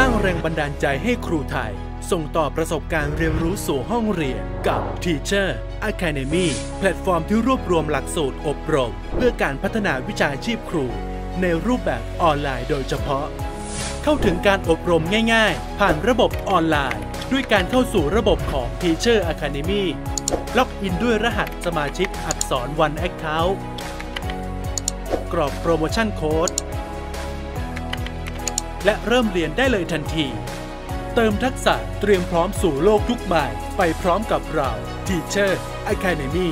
สร้างแรงบันดาลใจให้ครูไทย ส่งต่อประสบการณ์เรียนรู้สู่ห้องเรียนกับ Teacher Academy แพลตฟอร์มที่รวบรวมหลักสูตรอบรม เพื่อการพัฒนาวิชาชีพครู ในรูปแบบออนไลน์โดยเฉพาะ เข้าถึงการอบรมง่ายๆ ผ่านระบบออนไลน์ ด้วยการเข้าสู่ระบบของ Teacher Academy ล็อกอินด้วยรหัสสมาชิกอักษร One Account กรอกโปรโมชั่นโค้ด และเริ่มเรียนได้เลยทันที เติมทักษะเตรียมพร้อมสู่โลกยุคใหม่ ไปพร้อมกับเรา Teacher Academy